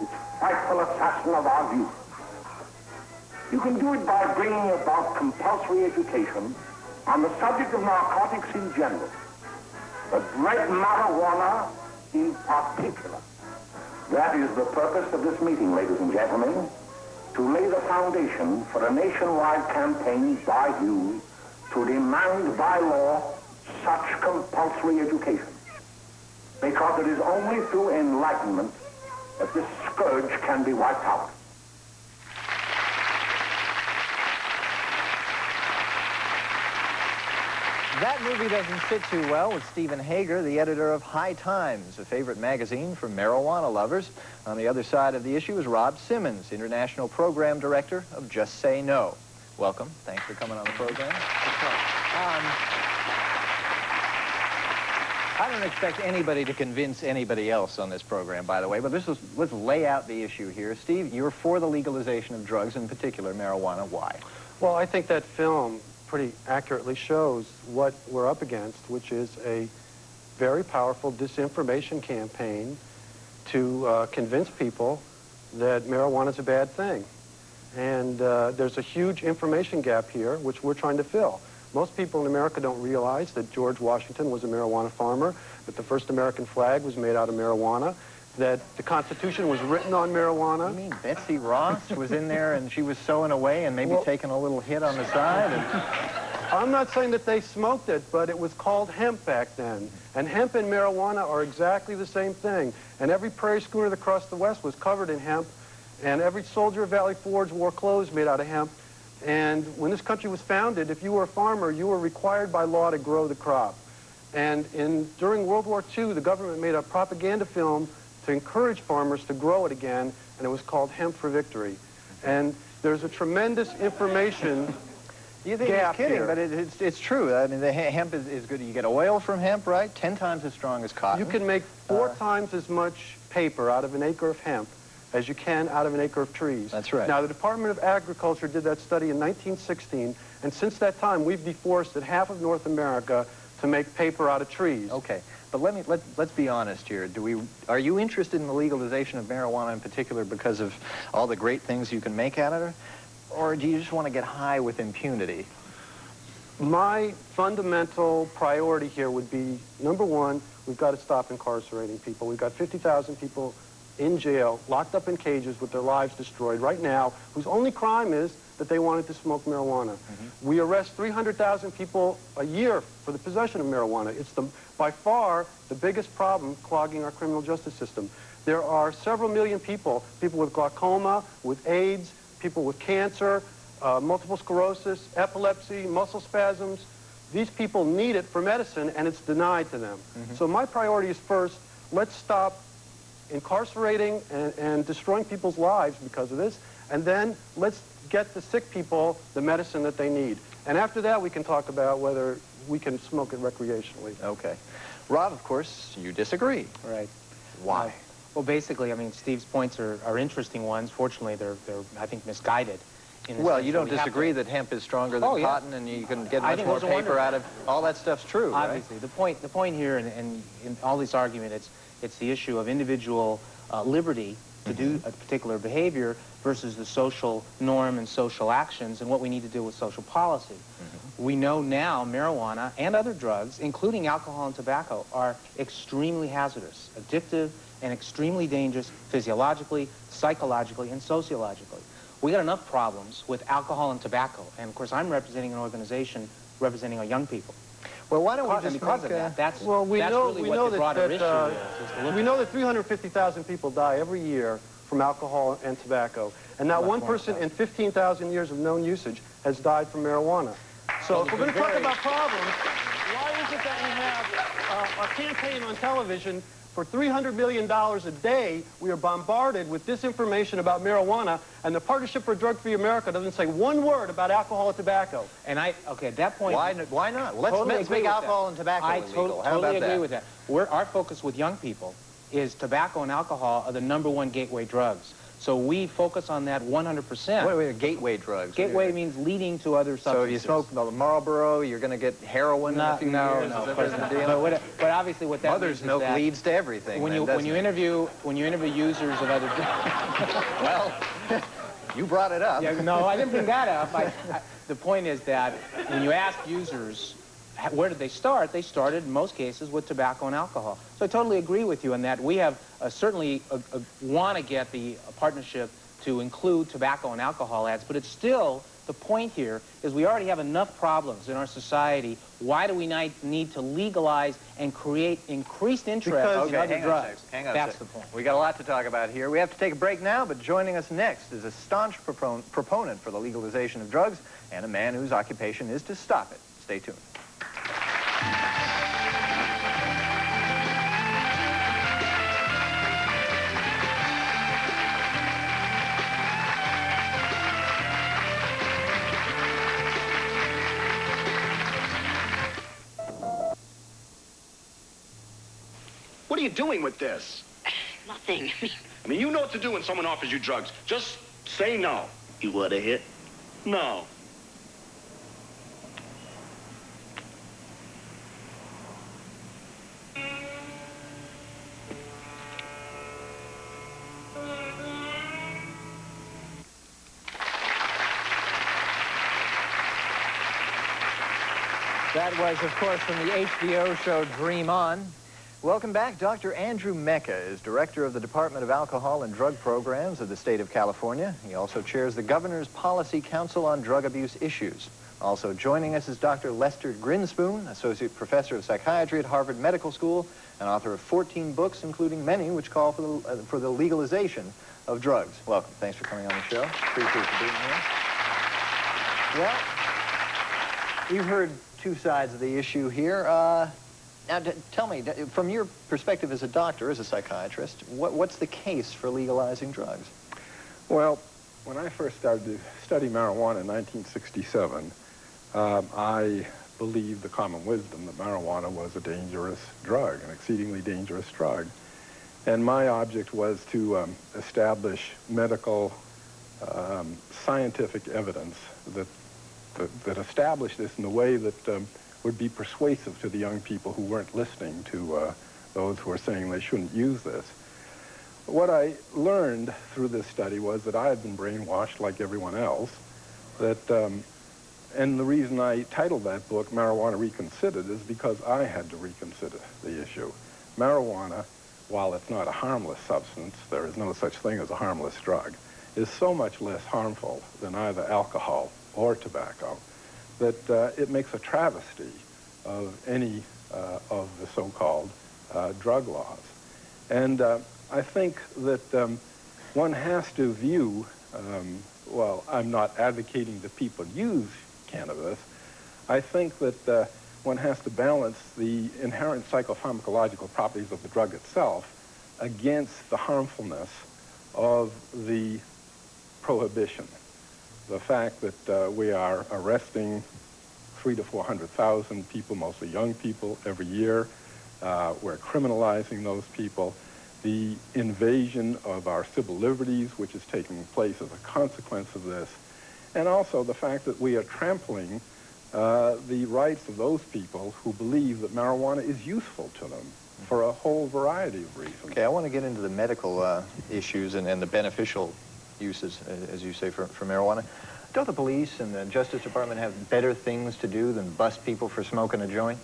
this frightful assassin of our youth. You can do it by bringing about compulsory education on the subject of narcotics in general, but red marijuana in particular. That is the purpose of this meeting, ladies and gentlemen, to lay the foundation for a nationwide campaign by you to demand by law such compulsory education. Because it is only through enlightenment that this scourge can be wiped out. That movie doesn't sit too well with Steven Hager, the editor of High Times, a favorite magazine for marijuana lovers. On the other side of the issue is Rob Simmons, international program director of Just Say No. Welcome. Thanks for coming on the program. I don't expect anybody to convince anybody else on this program, by the way, but this is, let's lay out the issue here. Steve, you're for the legalization of drugs, in particular marijuana. Why? Well, I think that film pretty accurately shows what we're up against, which is a very powerful disinformation campaign to uh, convince people that marijuana is a bad thing. And uh, there's a huge information gap here, which we're trying to fill. Most people in America don't realize that George Washington was a marijuana farmer, that the first American flag was made out of marijuana, that the Constitution was written on marijuana. You mean Betsy Ross was in there and she was sewing away and maybe well, taking a little hit on the side? And... I'm not saying that they smoked it, but it was called hemp back then. And hemp and marijuana are exactly the same thing. And every prairie schooner that crossed the West was covered in hemp. And every soldier of Valley Forge wore clothes made out of hemp. And when this country was founded, if you were a farmer, you were required by law to grow the crop. And in, during World War II, the government made a propaganda film to encourage farmers to grow it again, and it was called Hemp for Victory. And there's a tremendous information You think he's kidding, here. but it, it's, it's true. I mean, the hemp is, is good. You get oil from hemp, right? Ten times as strong as cotton. You can make four uh, times as much paper out of an acre of hemp as you can out of an acre of trees. That's right. Now, the Department of Agriculture did that study in 1916, and since that time, we've deforested half of North America to make paper out of trees. Okay. But let me let let's be honest here. Do we are you interested in the legalization of marijuana in particular because of all the great things you can make out of it, or do you just want to get high with impunity? My fundamental priority here would be number one, we've got to stop incarcerating people. We've got 50,000 people in jail, locked up in cages with their lives destroyed right now, whose only crime is that they wanted to smoke marijuana. Mm -hmm. We arrest 300,000 people a year for the possession of marijuana. It's the, by far the biggest problem clogging our criminal justice system. There are several million people, people with glaucoma, with AIDS, people with cancer, uh, multiple sclerosis, epilepsy, muscle spasms. These people need it for medicine, and it's denied to them. Mm -hmm. So my priority is first, let's stop incarcerating and, and destroying people's lives because of this, and then let's get the sick people the medicine that they need. And after that, we can talk about whether we can smoke it recreationally. Okay. Rob, of course, you disagree. Right. Why? Uh, well, basically, I mean, Steve's points are, are interesting ones. Fortunately, they're, they're I think, misguided. well, you don't disagree to... that hemp is stronger than oh, yeah. cotton and you can get much more paper out of... All that stuff's true, Obviously. Right? The, point, the point here, and, and in all this argument, it's, it's the issue of individual uh, liberty to do a particular behavior versus the social norm and social actions and what we need to do with social policy. Mm -hmm. We know now marijuana and other drugs, including alcohol and tobacco, are extremely hazardous, addictive, and extremely dangerous physiologically, psychologically, and sociologically. We got enough problems with alcohol and tobacco, and of course I'm representing an organization representing our young people. Well, why don't we just because make, of that? That's, well, we that's know, really we what know the that, broader that, issue uh, is. we know that 350,000 people die every year from alcohol and tobacco, and not one person in 15,000 years of known usage has died from marijuana. So well, if we're going to talk about problems, why is it that we have uh, a campaign on television for $300 million a day, we are bombarded with disinformation about marijuana, and the Partnership for Drug-Free America doesn't say one word about alcohol and tobacco. And I, okay, at that point... Why, why not? Let's, totally let's make alcohol that. and tobacco I illegal. I totally agree that? with that. We're, our focus with young people is tobacco and alcohol are the number one gateway drugs. So we focus on that 100%. What are gateway drugs? Gateway means leading to other substances. So if you smoke the Marlboro, you're going to get heroin no, in a few no, years? no, Is that of course the not. deal? But, what, but obviously what that Mother's means is milk that leads to everything. when you doesn't when you interview when you interview users of other Well, you brought it up. yeah, no, I didn't bring that up. I, I, the point is that when you ask users where did they start, they started in most cases with tobacco and alcohol. So I totally agree with you in that we have uh, certainly uh, uh, want to get the uh, partnership to include tobacco and alcohol ads, but it's still the point here is we already have enough problems in our society. Why do we need to legalize and create increased interest Because, in other hang on drugs? sec, hang on a That's the point. We got a lot to talk about here. We have to take a break now, but joining us next is a staunch propon proponent for the legalization of drugs and a man whose occupation is to stop it. Stay tuned. What are you doing with this? Nothing. I mean, you know what to do when someone offers you drugs. Just say no. You want a hit? No. That was, of course, from the HBO show Dream On. Welcome back. Dr. Andrew Mecca is director of the Department of Alcohol and Drug Programs of the state of California. He also chairs the Governor's Policy Council on Drug Abuse Issues. Also joining us is Dr. Lester Grinspoon, associate professor of psychiatry at Harvard Medical School and author of 14 books, including many which call for the, uh, for the legalization of drugs. Welcome. Thanks for coming on the show. Appreciate you being here. Well, You've heard two sides of the issue here. Uh, now, tell me, from your perspective as a doctor, as a psychiatrist, what, what's the case for legalizing drugs? Well, when I first started to study marijuana in 1967, um, I believed the common wisdom that marijuana was a dangerous drug, an exceedingly dangerous drug. And my object was to um, establish medical, um, scientific evidence that, that, established this in a way that um, would be persuasive to the young people who weren't listening to uh, those who were saying they shouldn't use this. What I learned through this study was that I had been brainwashed like everyone else, that, um, and the reason I titled that book, Marijuana Reconsidered, is because I had to reconsider the issue. Marijuana, while it's not a harmless substance, there is no such thing as a harmless drug, is so much less harmful than either alcohol or tobacco that uh, it makes a travesty of any uh, of the so-called uh, drug laws. And uh, I think that um, one has to view, um, well, I'm not advocating that people use cannabis. I think that uh, one has to balance the inherent psychopharmacological properties of the drug itself against the harmfulness of the prohibition. The fact that uh, we are arresting three to 400,000 people, mostly young people, every year. Uh, we're criminalizing those people. The invasion of our civil liberties, which is taking place as a consequence of this, and also the fact that we are trampling uh, the rights of those people who believe that marijuana is useful to them for a whole variety of reasons. Okay, I want to get into the medical uh, issues and, and the beneficial uses, as you say, for, for marijuana. Don't the police and the Justice Department have better things to do than bust people for smoking a joint?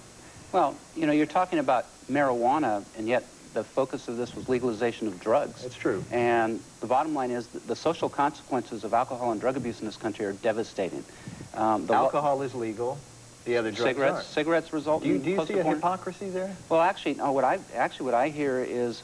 Well, you know, you're talking about marijuana, and yet the focus of this was legalization of drugs. That's true. And the bottom line is that the social consequences of alcohol and drug abuse in this country are devastating. Um, the Alcohol is legal. The other drugs cigarettes, aren't. cigarettes result Do you, do you see a hypocrisy there? Well, actually, no. What I actually what I hear is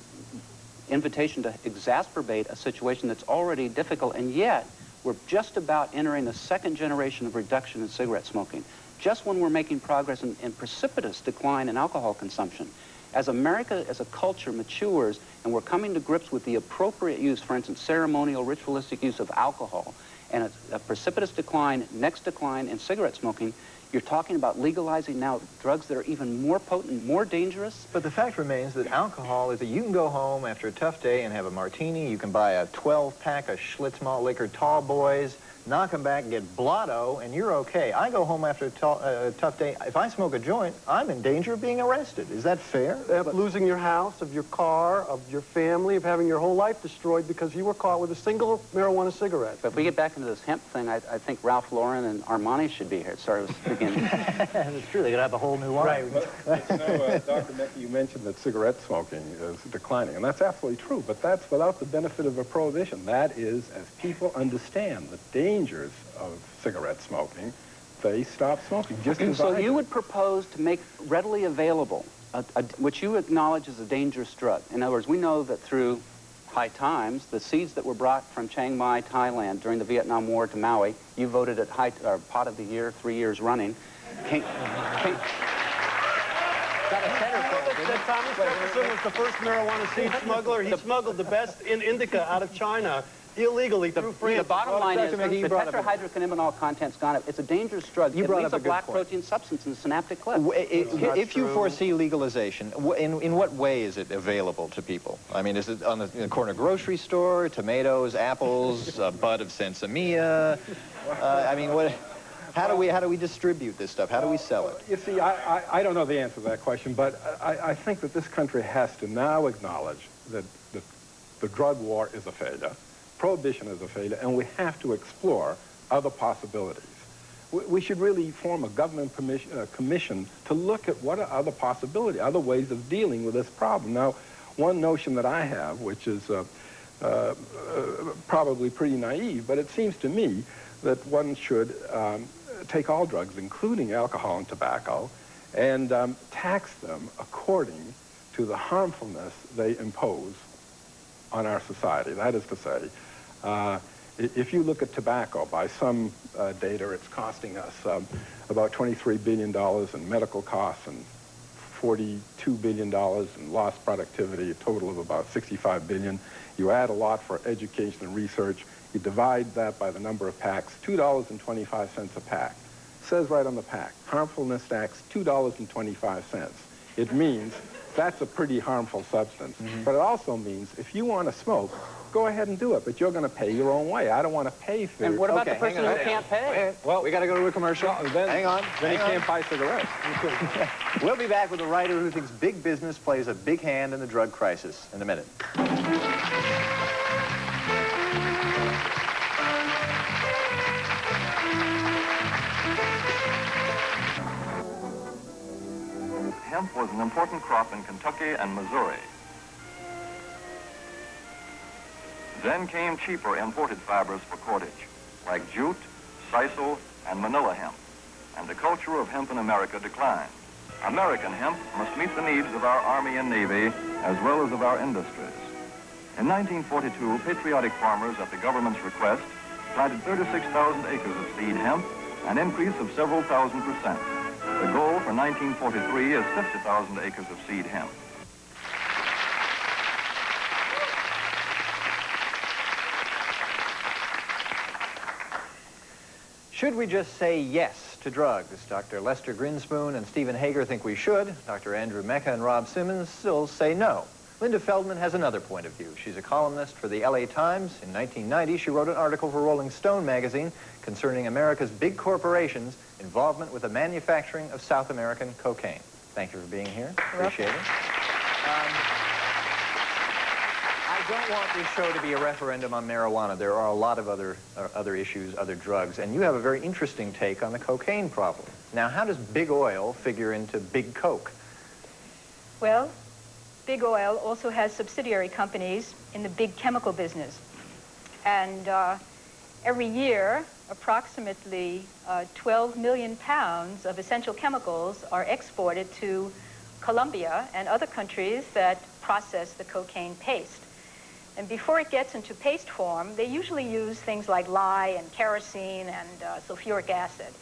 invitation to exacerbate a situation that's already difficult, and yet we're just about entering the second generation of reduction in cigarette smoking. Just when we're making progress in, in precipitous decline in alcohol consumption. As America as a culture matures and we're coming to grips with the appropriate use, for instance, ceremonial, ritualistic use of alcohol, and a, a precipitous decline, next decline in cigarette smoking, You're talking about legalizing now drugs that are even more potent, more dangerous. But the fact remains that alcohol is that you can go home after a tough day and have a martini. You can buy a 12-pack of Schlitz malt liquor tall boys, knock them back, and get blotto, and you're okay. I go home after a, uh, tough day. If I smoke a joint, I'm in danger of being arrested. Is that fair? Of losing your house, of your car, of your family, of having your whole life destroyed because you were caught with a single marijuana cigarette. But if we get back into this hemp thing, I, I think Ralph Lauren and Armani should be here. Sorry, I was beginning. That's true. They could have a whole new line. Right. But, you know, uh, Dr. Mecca, you mentioned that cigarette smoking is declining, and that's absolutely true, but that's without the benefit of a prohibition. That is, as people understand the dangers of cigarette smoking, they stop smoking. Just as so I you did. would propose to make readily available, a, a, which you acknowledge is a dangerous drug. In other words, we know that through high times, the seeds that were brought from Chiang Mai, Thailand during the Vietnam War to Maui, you voted at high, or pot of the year three years running, came, came, Got a center That Thomas Jefferson was the first marijuana seed smuggler. He smuggled the best in indica out of China illegally through France. The bottom line is Dr. The brought tetrahydrocannabinol content's gone up. It's a dangerous drug. You it brought leaves up a a black point. protein substance in the synaptic cleft. W- i- i- not If you foresee legalization, wh- in, in what way is it available to people? I mean, is it on the, the corner grocery store, tomatoes, apples, a bud of sensimilla? Uh, I mean, what, how do we how do we distribute this stuff? How do we sell it? You see, I, I, I don't know the answer to that question, but I, I think that this country has to now acknowledge that the, the drug war is a failure, prohibition is a failure, and we have to explore other possibilities. We, we should really form a government permission, uh, commission to look at what are other possibilities, other ways of dealing with this problem. Now, one notion that I have, which is uh, uh, uh, probably pretty naive, but it seems to me that one should um, take all drugs, including alcohol and tobacco, and um, tax them according to the harmfulness they impose on our society. That is to say, uh, if you look at tobacco, by some uh, data, it's costing us um, about $23 billion in medical costs and $42 billion in lost productivity, a total of about 65 billion. You add a lot for education and research. You divide that by the number of packs, $2.25 a pack. Says right on the pack, harmfulness tax, $2.25. It means that's a pretty harmful substance. But it also means if you want to smoke, go ahead and do it, but you're going to pay your own way. I don't want to pay for And what about Okay, the person hang on. who can't pay? Well, we got to go to a commercial. then, hang on. Then hang you on. can't buy cigarettes. We'll be back with a writer who thinks big business plays a big hand in the drug crisis in a minute. Hemp was an important crop in Kentucky and Missouri. Then came cheaper imported fibers for cordage, like jute, sisal, and manila hemp, and the culture of hemp in America declined. American hemp must meet the needs of our Army and Navy as well as of our industries. In 1942, patriotic farmers, at the government's request, planted 36,000 acres of seed hemp, an increase of several thousand percent. The goal for 1943 is 50,000 acres of seed hemp. Should we just say yes to drugs? Dr. Lester Grinspoon and Steven Hager think we should. Dr. Andrew Mecca and Rob Simmons still say no. Linda Feldman has another point of view. She's a columnist for the LA Times. In 1990, she wrote an article for Rolling Stone magazine concerning America's big corporations' involvement with the manufacturing of South American cocaine. Thank you for being here. Appreciate it. Um, don't want this show to be a referendum on marijuana. There are a lot of other, uh, other issues, other drugs, and you have a very interesting take on the cocaine problem. Now, how does big oil figure into big coke? Well, Big Oil also has subsidiary companies in the big chemical business. And uh, every year, approximately uh, 12 million pounds of essential chemicals are exported to Colombia and other countries that process the cocaine paste. And before it gets into paste form, they usually use things like lye and kerosene and uh, sulfuric acid.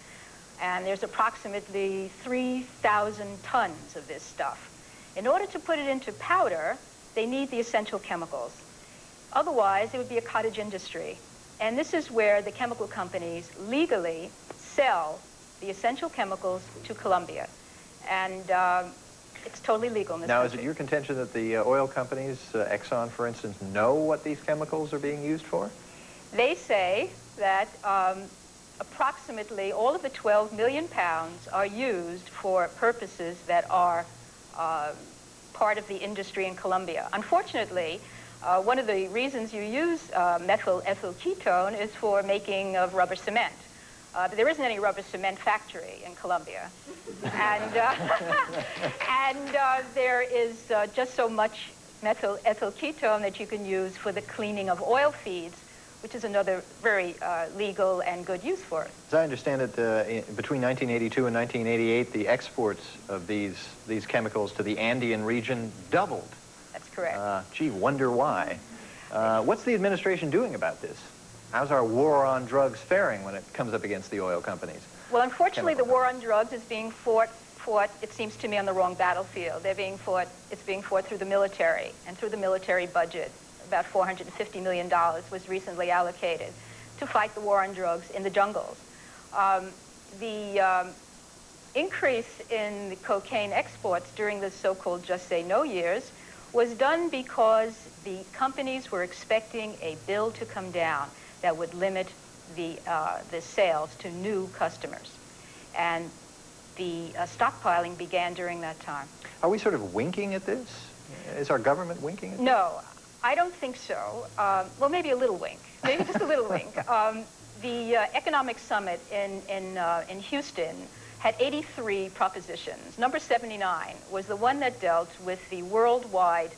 And there's approximately 3,000 tons of this stuff. In order to put it into powder, they need the essential chemicals. Otherwise, it would be a cottage industry. And this is where the chemical companies legally sell the essential chemicals to Colombia. And um, it's totally legal in this Now, country. is it your contention that the uh, oil companies, uh, Exxon, for instance, know what these chemicals are being used for? They say that um, approximately all of the 12 million pounds are used for purposes that are uh, part of the industry in Colombia. Unfortunately, uh, one of the reasons you use uh, methyl ethyl ketone is for making of rubber cement. Uh, but there isn't any rubber cement factory in Colombia. and uh, and uh, there is uh, just so much methyl ethyl ketone that you can use for the cleaning of oil feeds, which is another very uh, legal and good use for it. As I understand it, uh, in, between 1982 and 1988, the exports of these, these chemicals to the Andean region doubled. That's correct. Uh, gee, wonder why. Uh, what's the administration doing about this? How's our war on drugs faring when it comes up against the oil companies? Well, unfortunately, the war on drugs is being fought, fought, it seems to me, on the wrong battlefield. They're being fought, it's being fought through the military and through the military budget. About $450 million was recently allocated to fight the war on drugs in the jungles. Um, the um, increase in the cocaine exports during the so-called Just Say No years was done because the companies were expecting a bill to come down that would limit the, uh, the sales to new customers. And the uh, stockpiling began during that time. Are we sort of winking at this? Is our government winking at this? No, I don't think so. Um, well, maybe a little wink, maybe just a little wink. Um, the uh, economic summit in, in, uh, in Houston had 83 propositions. Number 79 was the one that dealt with the worldwide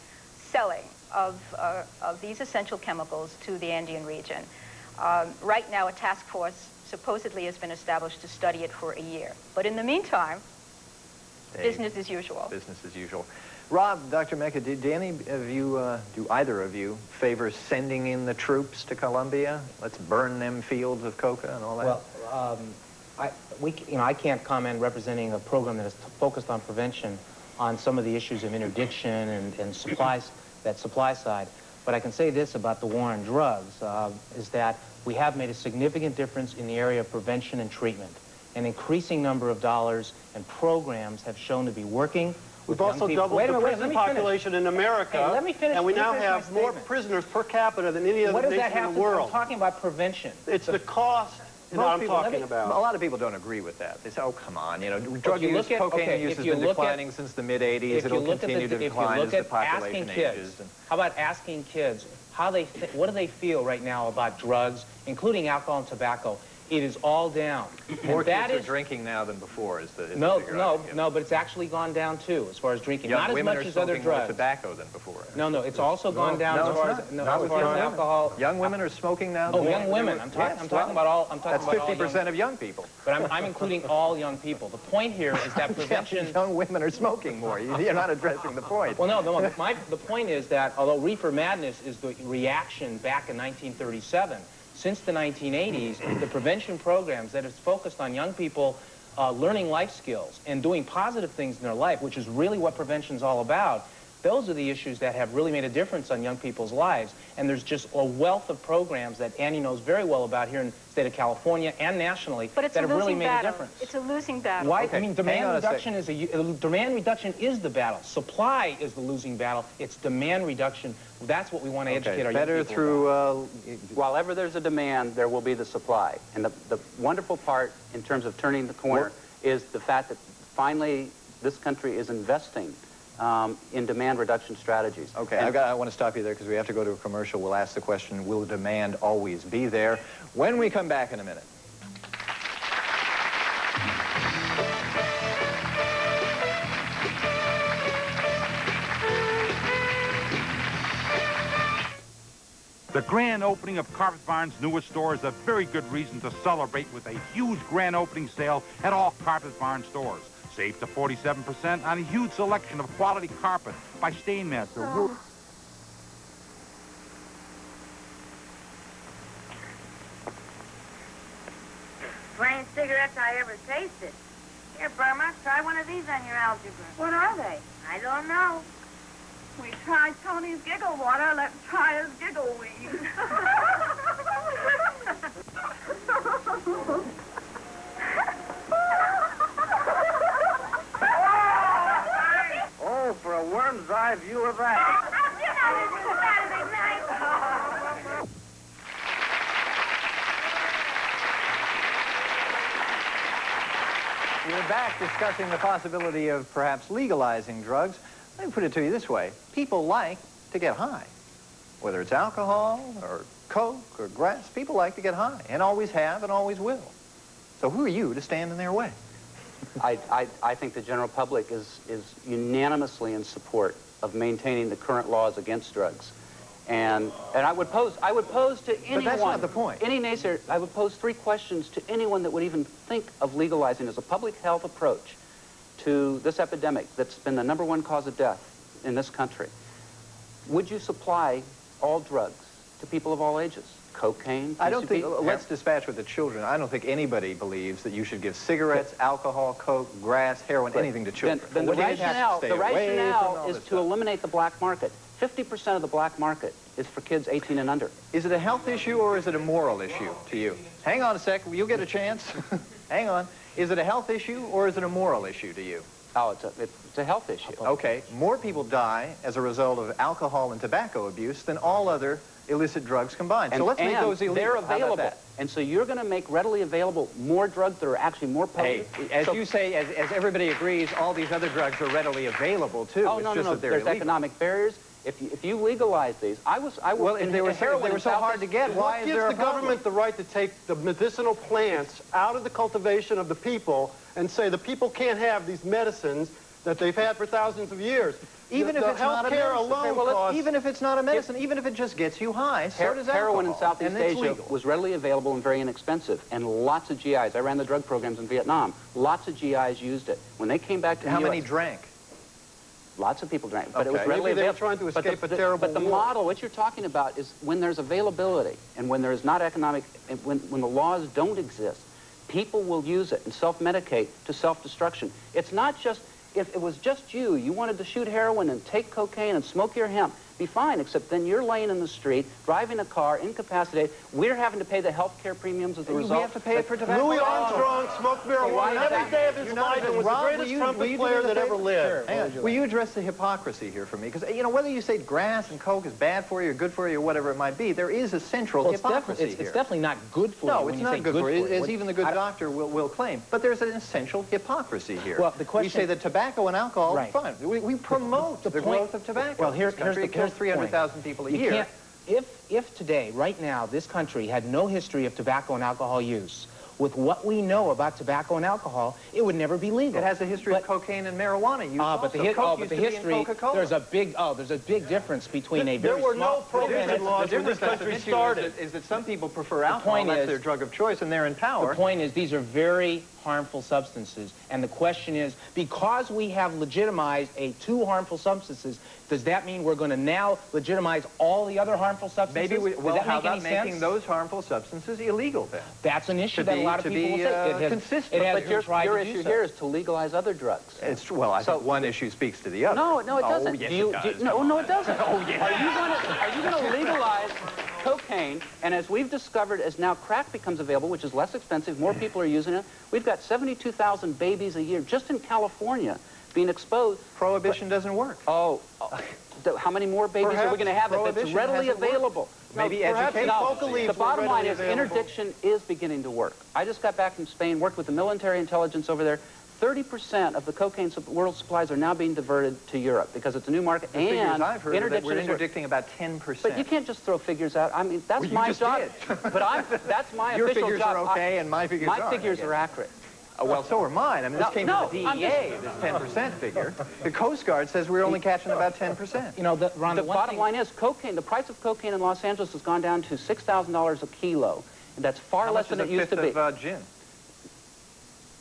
selling of, uh, of these essential chemicals to the Andean region. Um, right now, a task force supposedly has been established to study it for a year. But in the meantime, Hey, business as usual. Business as usual. Rob, Dr. Mecca, do, do any of you, uh, do either of you favor sending in the troops to Colombia? Let's burn them fields of coca and all that? Well, um, I, we, you know, I can't comment representing a program that is t- focused on prevention on some of the issues of interdiction and, and supplies, that supply side. But I can say this about the war on drugs, uh, is that we have made a significant difference in the area of prevention and treatment. An increasing number of dollars and programs have shown to be working. We've also people. doubled Wait the minute, prison me finish. population in America. Hey, let me finish- And we now have more prisoners per capita than any other What does nation that have in to the do? I'm world. talking about prevention. It's the cost Most I'm people- talking about. A lot of people don't agree with that. They say, oh, come on, you know, drug you use, at- cocaine okay, use has been look at- declining since the mid-'80s. It'll look continue at the, to if you decline look as the population asking ages. kids, and- how about asking kids how they th what do they feel right now about drugs, including alcohol and tobacco? It is all down. More and that kids is, are drinking now than before is the, is no, figure I no, no, but it's actually gone down too, as far as drinking. Young Not as women much are as other smoking more drugs. tobacco than before. No, no, it's also gone down no, as far not. as, no, Not as with far young as alcohol. Young women are smoking now. Oh, young women. I'm talking. Yes, I'm talking well, about all. I'm talking That's about all 50% of young people. But I'm, I'm including all young people. The point here is that prevention. young women are smoking more. You- You're not addressing the point. Well, no, no. My, the point is that although reefer madness is the reaction back in 1937, since the 1980s, the prevention programs that have focused on young people uh, learning life skills and doing positive things in their life, which is really what prevention is all about, those are the issues that have really made a difference on young people's lives. And there's just a wealth of programs that Annie knows very well about here in the state of California and nationally But it's that a have really losing made a difference. It's a losing battle. Why? Okay, I mean, demand on a sec. reduction is a uh, demand reduction is the battle. Supply is the losing battle. It's demand reduction. That's what we want to educate our better young people through... about. Uh, While ever there's a demand, there will be the supply. And the, the wonderful part in terms of turning the corner is the fact that finally this country is investing um, in demand reduction strategies. Okay, And I've got, I want to stop you there because we have to go to a commercial. We'll ask the question, will demand always be there? When we come back in a minute. The grand opening of Carpet Barn's newest store is a very good reason to celebrate with a huge grand opening sale at all Carpet Barn stores. Save to 47% on a huge selection of quality carpet by Stainmaster. Oh. Wood- Plain cigarettes I ever tasted. Here, Burma, try one of these on your algebra. What are they? I don't know. We tried Tony's giggle water. Let's try his giggle weed. a worm's eye view of that. We're back discussing the possibility of perhaps legalizing drugs. Let me put it to you this way. People like to get high. Whether it's alcohol or coke or grass, people like to get high and always have and always will. So who are you to stand in their way? I, I, I think the general public is, is unanimously in support of maintaining the current laws against drugs. And, and I would pose, I would pose to anyone. But that's not the point. Any naysayer, I would pose three questions to anyone that would even think of legalizing as a public health approach to this epidemic that's been the number one cause of death in this country. Would you supply all drugs to people of all ages? Cocaine, I don't think, PCP? Uh, let's dispatch with the children. I don't think anybody believes that you should give cigarettes, alcohol, coke, grass, heroin, But anything to children. Then, then the do to rationale, the rationale is to stuff? eliminate the black market. 50% of the black market is for kids 18 and under. Is it a health issue or is it a moral issue to you? Hang on a sec. You'll get a chance. Hang on. Is it a health issue or is it a moral issue to you? Oh, it's a, it's a health issue. Okay. More people die as a result of alcohol and tobacco abuse than all other illicit drugs combined. And, so let's make those illegal. they're available. And so you're going to make readily available more drugs that are actually more potent. Hey, as So- you say, as, as everybody agrees, all these other drugs are readily available too. Oh, it's no, no, just no. that they're There's illegal. economic barriers. If you, if you legalize these, I was, I was Well, if in they were, heroin they were so hard to get, why gives there the government the right to take the medicinal plants out of the cultivation of the people and say the people can't have these medicines that they've had for thousands of years? Even the, if the it's not a medicine. alone Okay, well, even if it's not a medicine, even if it just gets you high, so Her- does heroin in alcohol, Southeast and Asia legal. was readily available and very inexpensive, and lots of GIs. I ran the drug programs in Vietnam. Lots of GIs used it. When they came back to How many US, drank? Lots of people drank, but it was readily Maybe they were available. trying to But the- escape a terrible But the war. model, what you're talking about, is when there's availability and when there is not economic, and when, when the laws don't exist, people will use it and self-medicate to self-destruction. It's not just, if it was just you, you wanted to shoot heroin and take cocaine and smoke your hemp, be fine, except then you're laying in the street, driving a car, incapacitated. We're having to pay the health care premiums as a result. We have to pay it for tobacco. Louis also. Armstrong smoked why marijuana is every that- day of his life and was the Rob, will greatest you- trumpet you player that ever lived. Hang on. Will you address the hypocrisy here for me? Because, you know, whether you say grass and coke is bad for you or good for you or whatever it might be, there is a central Well, it's, hypocrisy it's, here. it's definitely not good for you. no, when it's you not say good, for you, as even the good I- doctor will, will claim. But there's an essential hypocrisy here. Well, the We question- say that tobacco and alcohol Right. are fine. We, we promote the, The point- growth of tobacco. Well, in here's, this here's country. the It kills here's the point. 300,000 people a You year. if, if today, right now, this country had no history of tobacco and alcohol use, with what we know about tobacco and alcohol, it would never be legal. It has a history But- of cocaine and marijuana use Ah, but the, hi- oh, but the to be in history, there's a big, oh, there's a big difference between a There were no prohibition laws when this country started. Is that, is that some people prefer alcohol, point that's is- their drug of choice, and they're in power. The point is, these are very harmful substances. And the question is, because we have legitimized a two harmful substances, does that mean we're going to now legitimize all the other harmful substances? Maybe we, does well, that how make any about making sense? those harmful substances illegal then? That's an issue to that be- a lot of people be, will say. uh, it has, consistent. It has But your, your issue so. here is to legalize other drugs. It's true. Well, I So- think one issue speaks to the other. No, no, it doesn't. Oh, yes, do you, it do you- does. no, no, it doesn't. oh, yeah. Are you going to are you going to legalize cocaine? And as we've discovered, as now crack becomes available, which is less expensive, more people are using it. We've got 72,000 babies a year just in California being exposed. Prohibition doesn't work. Oh, oh, how many more babies are we going to have if it's readily worked. available? Maybe perhaps education. the coca The bottom line is available. interdiction is beginning to work. I just got back from Spain, worked with the military intelligence over there. 30% of the cocaine world supplies are now being diverted to Europe because it's a new market. The and I've heard interdiction we're interdicting about 10%. But you can't just throw figures out. I mean, that's Well, my job. but I'm, that's my Your official figures are okay I- and my figures My figures are accurate. Uh, well, so are mine. I mean, this No, came no, from the I'm DEA, this 10% figure. The Coast Guard says we're only catching about 10%. You know, the, Ron, The the bottom thing- line is cocaine, the price of cocaine in Los Angeles has gone down to $6,000 a kilo. And that's far How less than it used to fifth be. of uh, gin?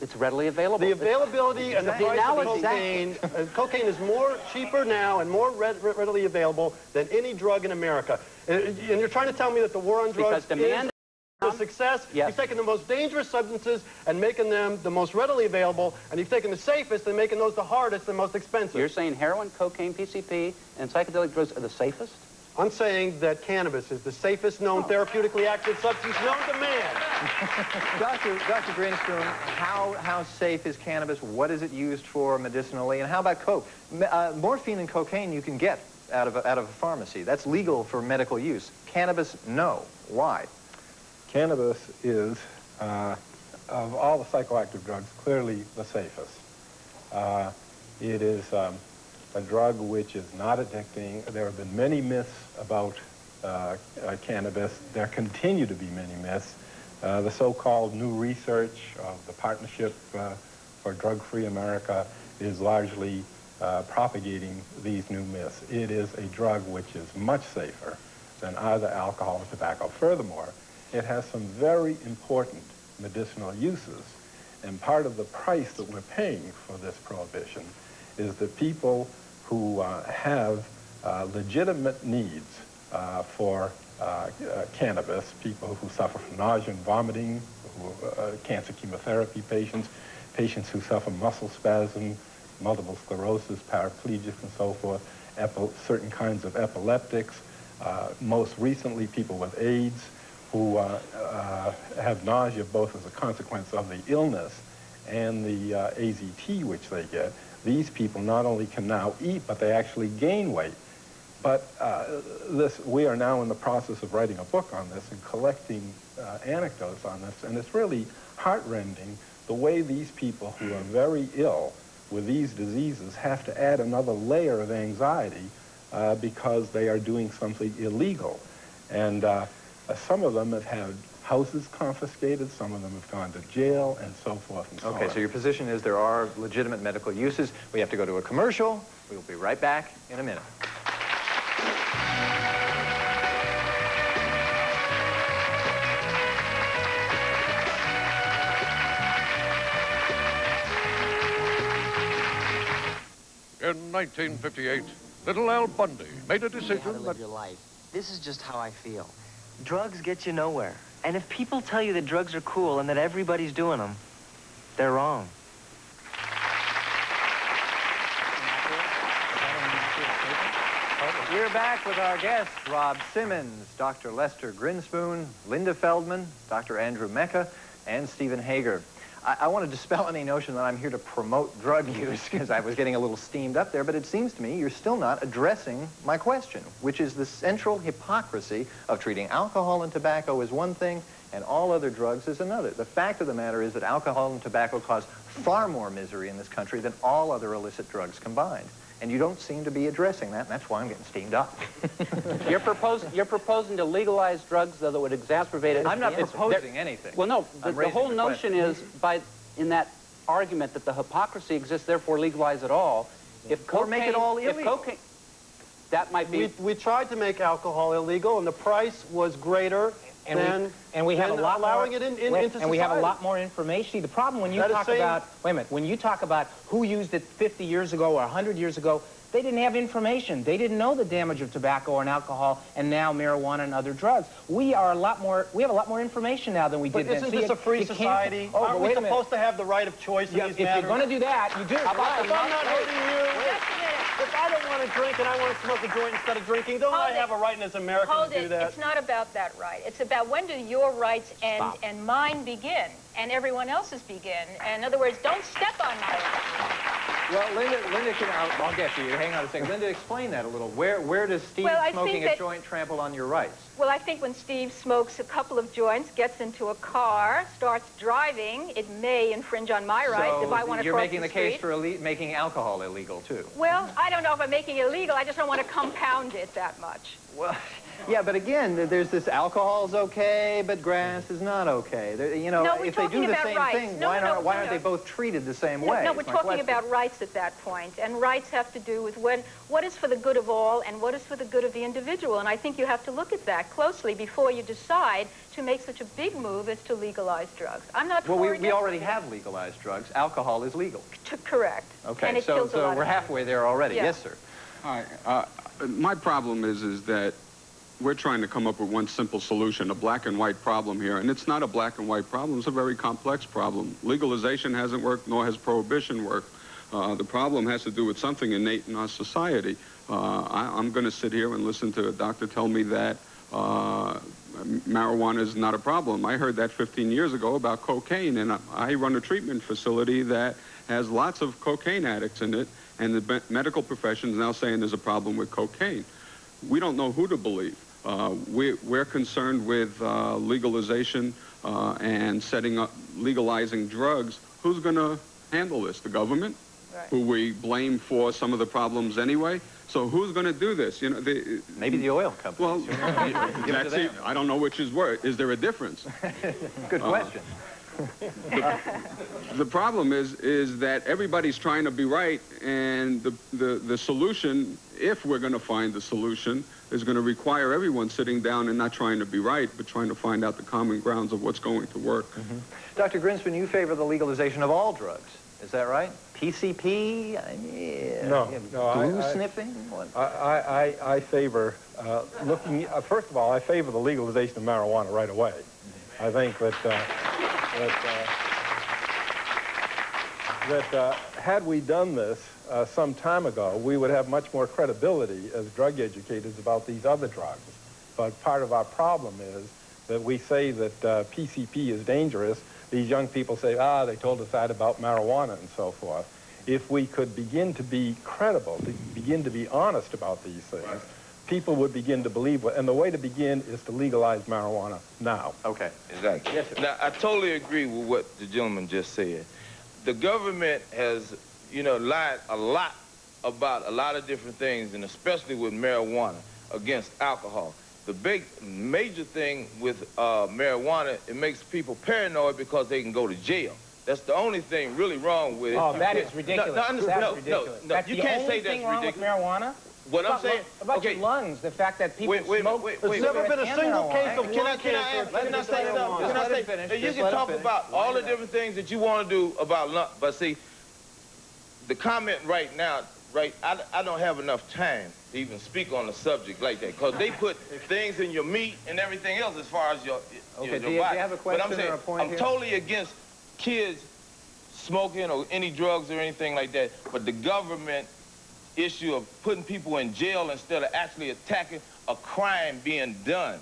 It's readily available. The It's- availability and the Exactly. price of Exactly. cocaine, uh, cocaine is more cheaper now and more read- readily available than any drug in America. And, and you're trying to tell me that the war on drugs Because demand- success? Yes. You've taken the most dangerous substances and making them the most readily available, and you've taken the safest and making those the hardest and most expensive. You're saying heroin, cocaine, PCP, and psychedelic drugs are the safest? I'm saying that cannabis is the safest known therapeutically active substance known to man. Dr. Dr. Grinspoon, how, how safe is cannabis? What is it used for medicinally? And how about coke? Uh, morphine and cocaine you can get out of, a, out of a pharmacy. That's legal for medical use. Cannabis, no. Why? Cannabis is uh, of all the psychoactive drugs, clearly the safest. Uh, it is um, a drug which is not addicting. There have been many myths about uh, uh, cannabis. There continue to be many myths. Uh, the so-called new research of the Partnership uh, for Drug-Free America is largely propagating these new myths. It is a drug which is much safer than either alcohol or tobacco. Furthermore, it has some very important medicinal uses. And part of the price that we're paying for this prohibition is that people who uh, have uh, legitimate needs uh, for uh, uh, cannabis, people who suffer from nausea and vomiting, who, uh, cancer chemotherapy patients, patients who suffer muscle spasm, multiple sclerosis, paraplegics, and so forth, certain kinds of epileptics, most recently people with AIDS, who uh, uh, have nausea both as a consequence of the illness and the uh, AZT which they get, these people not only can now eat, but they actually gain weight. But uh, this, we are now in the process of writing a book on this and collecting uh, anecdotes on this, and it's really heartrending the way these people who are very ill with these diseases have to add another layer of anxiety uh, because they are doing something illegal. And uh, some of them have had houses confiscated, some of them have gone to jail, and so forth and so okay, on. so your position is there are legitimate medical uses. We have to go to a commercial. We will be right back in a minute. In 1958, little Al Bundy made a decision how to live that... your life. This is just how I feel. Drugs get you nowhere. And if people tell you that drugs are cool and that everybody's doing them, they're wrong. We're back with our guests, Rob Simmons, Dr. Lester Grinspoon, Linda Feldman, Dr. Andrew Mecca, and Steven Hager. I, I want to dispel any notion that I'm here to promote drug use because I was getting a little steamed up there, but it seems to me you're still not addressing my question, which is the central hypocrisy of treating alcohol and tobacco as one thing and all other drugs as another. The fact of the matter is that alcohol and tobacco cause far more misery in this country than all other illicit drugs combined. And you don't seem to be addressing that, and that's why I'm getting steamed up. you're, proposing, you're proposing to legalize drugs, though, that would exacerbate it. I'm not proposing anything. Well, no, the, the whole the notion is, by in that argument that the hypocrisy exists, therefore legalize it all. If cocaine, or make it all illegal. If cocaine, that might be... We, we tried to make alcohol illegal, and the price was greater and than, we, and we have a lot allowing more, it in, in, wait, into And we have a lot more information. See, the problem when you that talk about, wait a minute, when you talk about who used it 50 years ago or 100 years ago, they didn't have information. They didn't know the damage of tobacco and alcohol and now marijuana and other drugs. We are a lot more, we have a lot more information now than we but did then. isn't See, this a free society? Oh, Aren't we supposed to have the right of choice in these if matters? you're going to do that, you do. How about if I'm not wait, hurting you, if I don't want to drink and I want to smoke a joint instead of drinking, don't Hold I it. have a right as an American Hold to do it. that? It's not about that right. It's about when do your rights end Stop. and mine begin and everyone else's begin. In other words, don't step on my rights. Well, Linda, Linda can, I'll, I'll get to you. Hang on a second. Linda, explain that a little. Where, where does Steve Well, smoking think a joint trample on your rights? Well, I think when Steve smokes a couple of joints, gets into a car, starts driving, it may infringe on my rights so if I want to you're making the the case for making alcohol illegal, too. Well, I don't know if I'm making it illegal. I just don't want to compound it that much. Well, yeah, but again, there's this alcohol's okay, but grass is not okay. There, you know, No, if they do the same rights. thing, No, why, no, not, no, why no, aren't they both treated the same No, way? no, we're talking question. about rights at that point, and rights have to do with when, what is for the good of all and what is for the good of the individual. And I think you have to look at that closely before you decide to make such a big move as to legalize drugs. I'm not Well, we, we already it. have legalized drugs. Alcohol is legal. T- correct. Okay, and it so, kills a so lot we're halfway there already. Yeah. Yes, sir. Hi. Uh, my problem is, is that we're trying to come up with one simple solution, a black and white problem here. And it's not a black and white problem. It's a very complex problem. Legalization hasn't worked, nor has prohibition worked. Uh, the problem has to do with something innate in our society. Uh, I, I'm going to sit here and listen to a doctor tell me that uh, marijuana is not a problem. I heard that 15 years ago about cocaine, and I, I run a treatment facility that has lots of cocaine addicts in it, and the me- medical profession is now saying there's a problem with cocaine. We don't know who to believe. Uh, we, we're concerned with uh, legalization uh, and setting up, legalizing drugs. Who's going to handle this? The government, who we blame for some of the problems anyway. So who's going to do this? You know, the, maybe the oil companies. Well, Give it to that's it. I don't know which is worse. Is there a difference? Good Uh, question. the problem is is that everybody's trying to be right, and the the, the solution, if we're going to find the solution, is going to require everyone sitting down and not trying to be right, but trying to find out the common grounds of what's going to work. Dr. Grinspoon, you favor the legalization of all drugs. Is that right? PCP? I mean, No, no, I- glue I- sniffing? I, I, I- I favor uh, looking, uh, first of all, I favor the legalization of marijuana right away. I think that, uh, that, uh, that uh, had we done this uh, some time ago, we would have much more credibility as drug educators about these other drugs. But part of our problem is that we say that uh, PCP is dangerous. These young people say, ah, they told us that about marijuana and so forth. If we could begin to be credible, to begin to be honest about these things, people would begin to believe what, and the way to begin is to legalize marijuana now. Okay. Exactly. Yes, sir. Now, I totally agree with what the gentleman just said. The government has, you know, lied a lot about a lot of different things, and especially with marijuana against alcohol. The big major thing with uh, marijuana, it makes people paranoid because they can go to jail. That's the only thing really wrong with it. Oh, that is ridiculous. No, no, That's no, ridiculous. no, no, That's you can't say that's thing wrong with ridiculous. marijuana? What I'm saying, about okay. your lungs, the fact that people Wait, wait, smoke. wait, There's wait, never been a single case of Can I, can I, cancer can I say something? Can I say, you can talk about all the different things that you want to do about lung, but see, the comment right now, right, I, I don't have enough time to even speak on the subject like that, because they put things in your meat and everything else as far as your, Okay, your, do your you- do you have a question but I'm question or saying, a point I'm here? totally against kids smoking or any drugs or anything like that, but the government issue of putting people in jail instead of actually attacking a crime being done.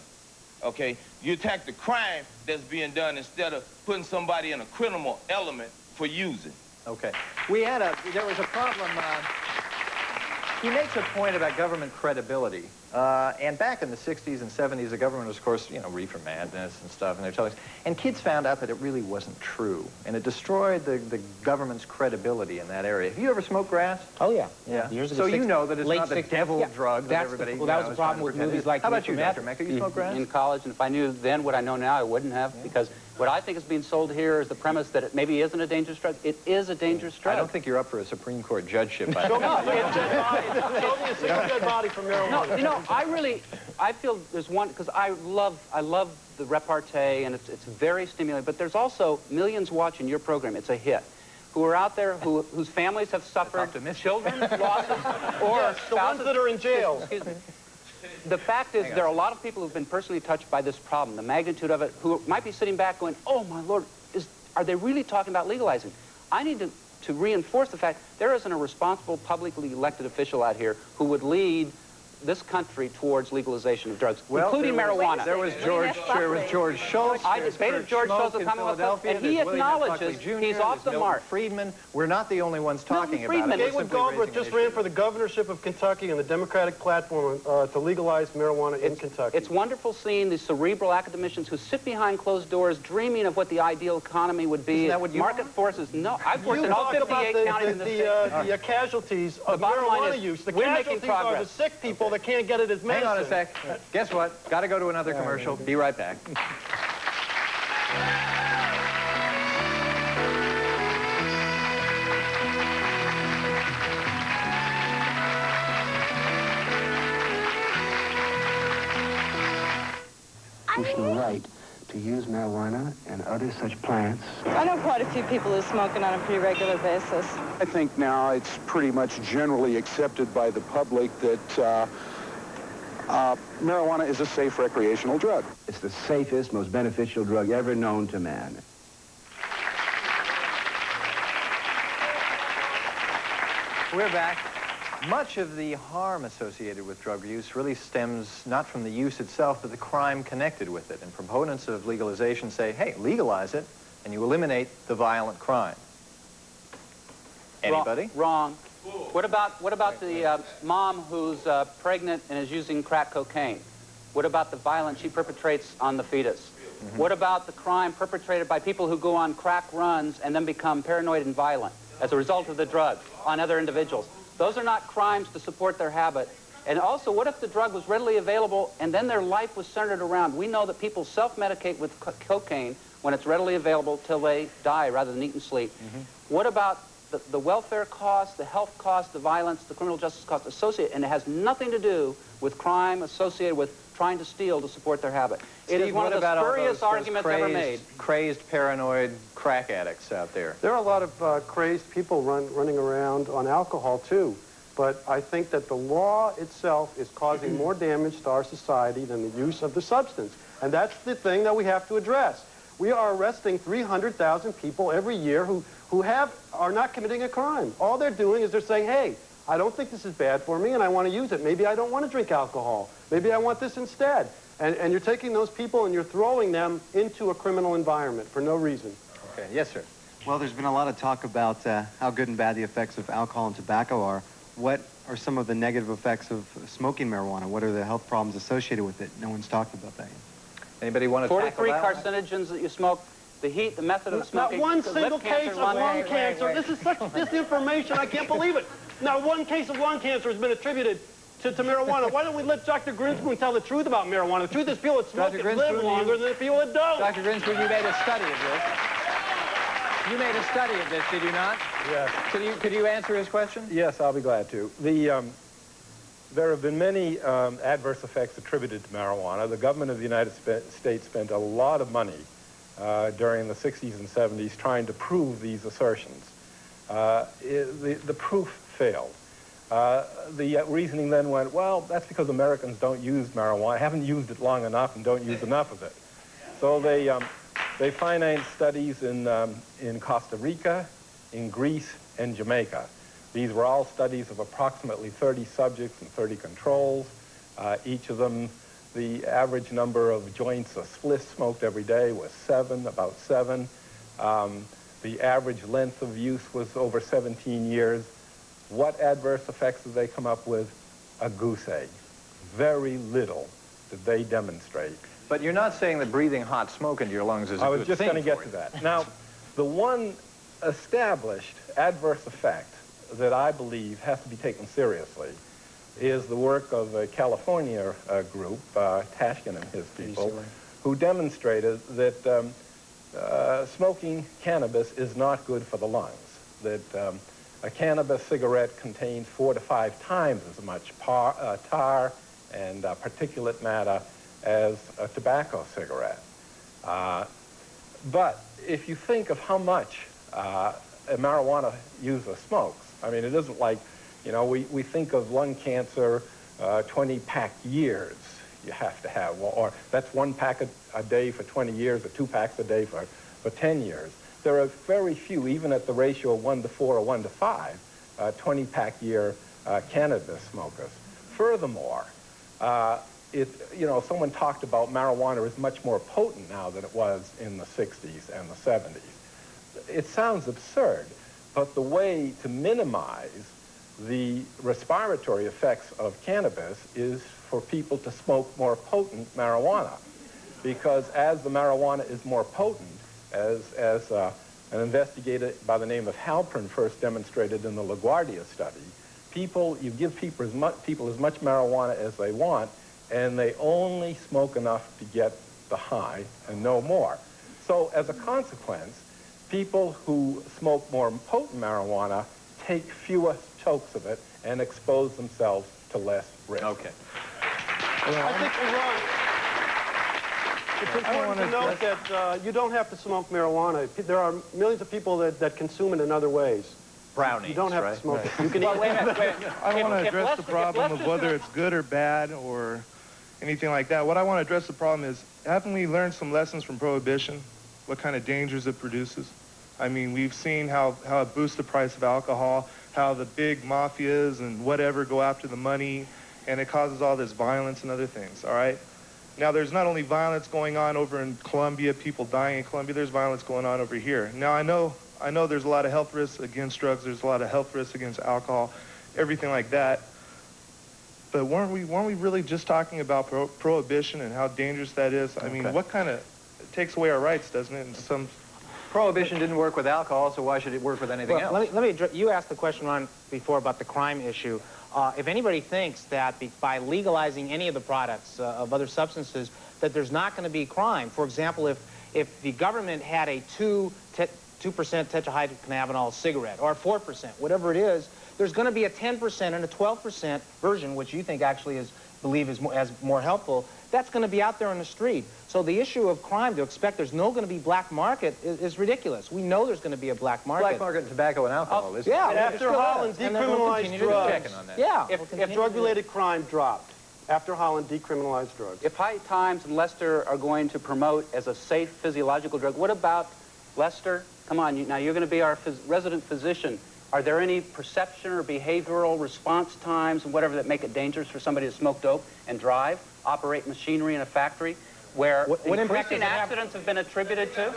Okay? You attack the crime that's being done instead of putting somebody in a criminal element for using. Okay. We had a, there was a problem, uh, he makes a point about government credibility. Uh, and back in the 60s and 70s, the government was, of course, you know, reefer madness and stuff, and they're telling us. And kids found out that it really wasn't true. And it destroyed the, the government's credibility in that area. Have you ever smoked grass? Oh, yeah. Yeah. Years ago, so you know that it's not the six- devil yeah. drug that That's the- everybody well, that was know, the problem with movies like How about you, Dr. Mecca? You smoke grass? in college, and if I knew then what I know now, I wouldn't have, because what I think is being sold here is the premise that it maybe isn't a dangerous drug. It is a dangerous drug. I don't think you're up for a Supreme Court judgeship. Show me a single dead body. Show me a single dead body from marijuana. No, you know, I really, I feel there's one, because I love, I love the repartee, and it's, it's very stimulating, but there's also millions watching your program. It's a hit. Who are out there, who, whose families have suffered children's losses, or Yes, the ones that are in jail. Excuse me. The fact is, there are a lot of people who've been personally touched by this problem, the magnitude of it, who might be sitting back going, oh, my Lord, is, are they really talking about legalizing? I need to, to reinforce the fact there isn't a responsible, publicly elected official out here who would lead this country towards legalization of drugs, Well, including there was- marijuana. There was George, there was George Shultz. I debated George Schmoke Shultz of in Commonwealth Philadelphia, and he there's William F. acknowledges Buckley Jr., he's off the Milton mark. Friedman. We're not the only ones talking about Friedman. it. We're Gatewood simply Galbraith raising an just ran for the governorship of Kentucky on the Democratic platform uh, to legalize marijuana in Kentucky. It's wonderful seeing the cerebral academicians who sit behind closed doors dreaming of what the ideal economy would be. Isn't that what you Market forces. No, I've worked you in all about 58 the, counties the, in the, the, state. uh, the uh, casualties of marijuana is use. The casualties are the sick people that can't get it as medicine. Hang on a sec. Guess what? Got to go to another commercial. Be right back. constitutional right to use marijuana and other such plants. I know quite a few people who smoke it on a pretty regular basis. I think now it's pretty much generally accepted by the public that uh, uh, marijuana is a safe recreational drug. It's the safest, most beneficial drug ever known to man. We're back. Much of the harm associated with drug use really stems not from the use itself, but the crime connected with it. And proponents of legalization say, hey, legalize it, and you eliminate the violent crime. Anybody? Wrong. What about what about the uh, mom who's uh, pregnant and is using crack cocaine? What about the violence she perpetrates on the fetus? What about the crime perpetrated by people who go on crack runs and then become paranoid and violent as a result of the drug on other individuals? Those are not crimes to support their habit. And also, what if the drug was readily available and then their life was centered around? We know that people self-medicate with co cocaine when it's readily available till they die rather than eat and sleep. Mm-hmm. What about the, the welfare costs, the health costs, the violence, the criminal justice costs associated? And it has nothing to do with crime associated with trying to steal to support their habit. it is Steve, one of the about spurious those- those arguments ever made. Crazed, paranoid crack addicts out there. There are a lot of uh, crazed people run, running around on alcohol, too. But I think that the law itself is causing more damage to our society than the use of the substance. And that's the thing that we have to address. We are arresting 300,000 people every year who, who have, are not committing a crime. All they're doing is they're saying, hey, I don't think this is bad for me and I want to use it. Maybe I don't want to drink alcohol. Maybe I want this instead. And, and you're taking those people and you're throwing them into a criminal environment for no reason. Okay, yes, sir. Well, there's been a lot of talk about uh, how good and bad the effects of alcohol and tobacco are. What are some of the negative effects of smoking marijuana? What are the health problems associated with it? No one's talked about that. Anybody want to 43 carcinogens that you smoke, the heat, the method of smoking. Not one single case of lung lung cancer. cancer. This is such disinformation. I can't believe it. Not one case of lung cancer has been attributed to, to marijuana. Why don't we let Dr. Grinspoon tell the truth about marijuana? The truth is people that smoke it live longer you- than the people that don't. Dr. Grinspoon, you made a study of this. You made a study of this, did you not? Yes. Could you, could you answer his question? Yes, I'll be glad to. The, um, there have been many um, adverse effects attributed to marijuana. The government of the United Sp- States spent a lot of money uh, during the 60s and 70s trying to prove these assertions. Uh, i the, the proof failed. Uh, the uh, reasoning then went, well, that's because Americans don't use marijuana, haven't used it long enough and don't use enough of it. So they, um, they financed studies in, um, in Costa Rica, in Greece, and Jamaica. These were all studies of approximately 30 subjects and 30 controls. Uh, each of them, the average number of joints of spliff smoked every day was seven, about seven. Um, the average length of use was over 17 years. What adverse effects did they come up with? A goose egg. Very little did they demonstrate. But you're not saying that breathing hot smoke into your lungs is I was just going to get to that. Now, the one established adverse effect that I believe has to be taken seriously is the work of a California uh, group, uh, Tashkin and his people, who demonstrated that um, uh, smoking cannabis is not good for the lungs, that um, a cannabis cigarette contains four to five times as much par, uh, tar and uh, particulate matter as a tobacco cigarette. Uh, but if you think of how much uh, a marijuana user smokes, I mean, it isn't like, you know, we, we think of lung cancer, uh, 20 pack years you have to have, or, or that's one pack a, a day for 20 years, or two packs a day for, for 10 years. There are very few, even at the ratio of one to four or one to five, uh, 20 pack year uh, cannabis smokers. Furthermore, uh, it, you know, someone talked about marijuana is much more potent now than it was in the 60s and the 70s. It sounds absurd, but the way to minimize the respiratory effects of cannabis is for people to smoke more potent marijuana. Because as the marijuana is more potent, as, as uh, an investigator by the name of Halpern first demonstrated in the LaGuardia study, people, you give people as, much, people as much marijuana as they want, and they only smoke enough to get the high and no more. So as a consequence, people who smoke more potent marijuana take fewer chokes of it and expose themselves to less risk. Okay. I think you're wrong. It's important to note that uh, you don't have to smoke marijuana. There are millions of people that, that consume it in other ways. Brownies, You don't have right? to smoke Right. it. You can Well, eat wait a minute, wait a minute. I don't want to address Lester- the problem of whether it's good or bad or anything like that. What I want to address the problem is, haven't we learned some lessons from Prohibition? What kind of dangers it produces? I mean, we've seen how, how it boosts the price of alcohol, how the big mafias and whatever go after the money, and it causes all this violence and other things, all right? Now, there's not only violence going on over in Colombia, people dying in Colombia, there's violence going on over here. Now, I know, I know there's a lot of health risks against drugs, there's a lot of health risks against alcohol, everything like that. but weren't we weren't we really just talking about pro prohibition and how dangerous that is? I mean, Okay. what kind of it takes away our rights, doesn't it? In some Prohibition didn't work with alcohol, so why should it work with anything Well, else? let me, let me address, you asked the question, Ron, before about the crime issue. Uh, if anybody thinks that by legalizing any of the products uh, of other substances, that there's not going to be crime. For example, if, if the government had a 2, te 2% tetrahydrocannabinol cigarette, or 4%, whatever it is, there's going to be a 10% and a 12% version, which you think actually is, believe is more, as more helpful, that's going to be out there on the street. So the issue of crime, to expect there's no going to be black market is, is ridiculous. We know there's going to be a black market. Black market in tobacco and alcohol, oh, isn't yeah, it? And after Holland And then we'll decriminalized continue to do drugs, on that. Yeah. if, we'll if continue to do drug-related crime dropped, after Holland decriminalized drugs, If High Times and Lester are going to promote as a safe physiological drug, what about Lester? Come on, you, now you're going to be our phys resident physician. Are there any perception or behavioral response times and whatever that make it dangerous for somebody to smoke dope and drive, operate machinery in a factory where What- what impact increasing does it have- accidents have been attributed to?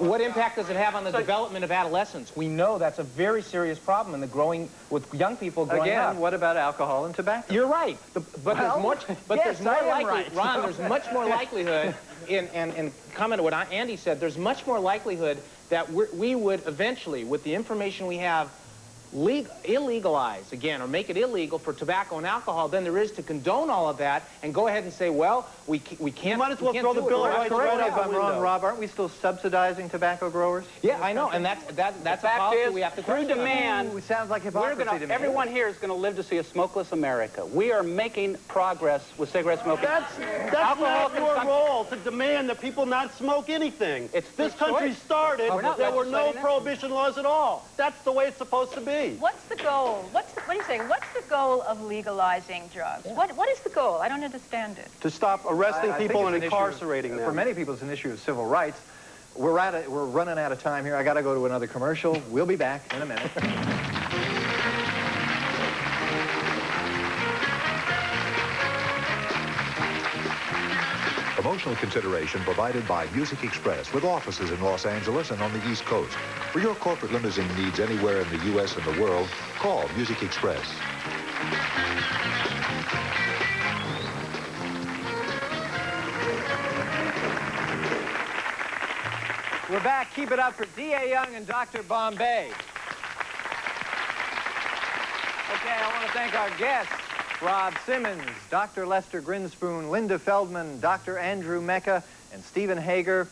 What impact does it have on the development of adolescence? We know that's a very serious problem in the growing, with young people growing Again, up. what about alcohol and tobacco? You're right, The- but Well, there's much, but yes, there's more likely, right. Ron, there's much more likelihood, in, and, and comment to what Andy said, there's much more likelihood that we would eventually, with the information we have, leg, illegalize, again, or make it illegal for tobacco and alcohol than there is to condone all of that and go ahead and say, well, we, we can't, might as well can't throw the. Bill of We're Rights right out if the I'm wrong. Rob, aren't we still subsidizing tobacco growers? Yeah, I know, and that's, that, that's a fact policy is, we have to through demand, Ooh, sounds like We're hypocrisy gonna, to me. everyone here is going to live to see a smokeless America. We are making progress with cigarette smoking. That's, that's Alcohol not your role to demand that people not smoke anything. It's this country choice. started, We're there were no legislating it. prohibition laws at all. That's the way it's supposed to be. What's the goal? What's the, what are you saying? What's the goal of legalizing drugs? What, what is the goal? I don't understand it. To stop arresting I- I people it's and an issue of- incarcerating them. For many people, it's an issue of civil rights. We're, at a, we're running out of time here. I got to go to another commercial. We'll be back in a minute. Promotional consideration provided by Music Express with offices in Los Angeles and on the East Coast. For your corporate limousine needs anywhere in the U.S. and the world, call Music Express. We're back. Keep it up for D.A. Young and Dr. Bombay. Okay, I want to thank our guests, Rob Simmons, Dr. Lester Grinspoon, Linda Feldman, Dr. Andrew Mecca, and Steven Hager.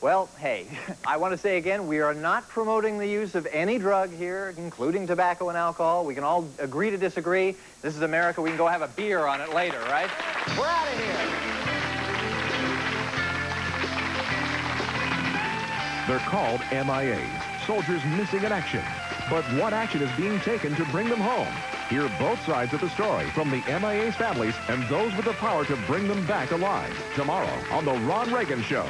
Well, hey, I want to say again, we are not promoting the use of any drug here, including tobacco and alcohol. We can all agree to disagree. This is America. We can go have a beer on it later, right? We're out of here. They're called MIAs, soldiers missing in action. But what action is being taken to bring them home? Hear both sides of the story from the MIA's families and those with the power to bring them back alive tomorrow on The Ron Reagan Show.